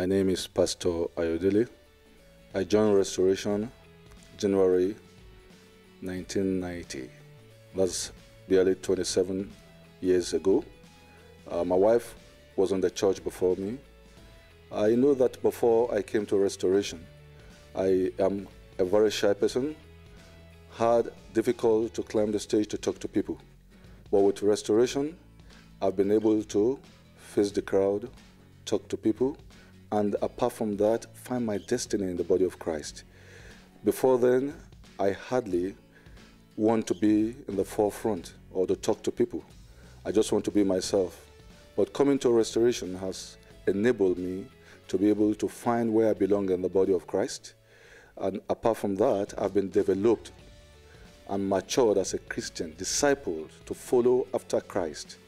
is Pastor Ayodele. I joined Restoration January 1990. That's barely 27 years ago. Uh, my wife was in the church before me. I know that before I came to Restoration, I am a very shy person, hard, difficult to climb the stage to talk to people. But with Restoration, I've been able to face the crowd, talk to people, and apart from that, find my destiny in the body of Christ. Before then, I hardly want to be in the forefront or to talk to people. I just want to be myself. But coming to restoration has enabled me to be able to find where I belong in the body of Christ. And apart from that, I've been developed and matured as a Christian, discipled to follow after Christ.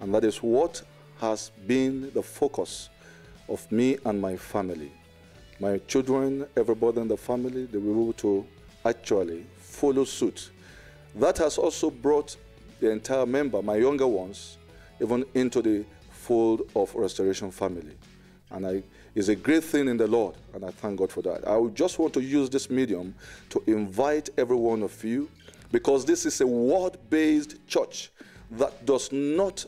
And that is what has been the focus of me and my family. My children, everybody in the family, they were able to actually follow suit. That has also brought the entire member, my younger ones, even into the fold of Restoration family. And I, it's a great thing in the Lord, and I thank God for that. I just want to use this medium to invite every one of you, because this is a word-based church that does not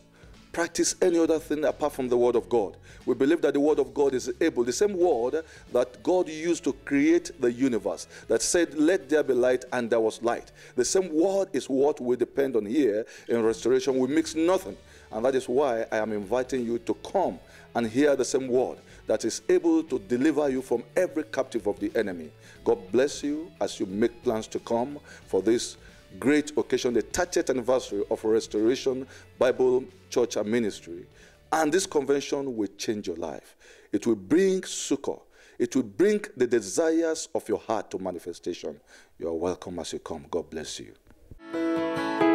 practice any other thing apart from the Word of God. We believe that the Word of God is able, the same Word that God used to create the universe, that said, Let there be light, and there was light. The same Word is what we depend on here in restoration. We mix nothing. And that is why I am inviting you to come and hear the same Word that is able to deliver you from every captive of the enemy. God bless you as you make plans to come for this great occasion, the 30th anniversary of Restoration Bible Church and Ministry. And this convention will change your life. It will bring succor. It will bring the desires of your heart to manifestation. You are welcome as you come. God bless you.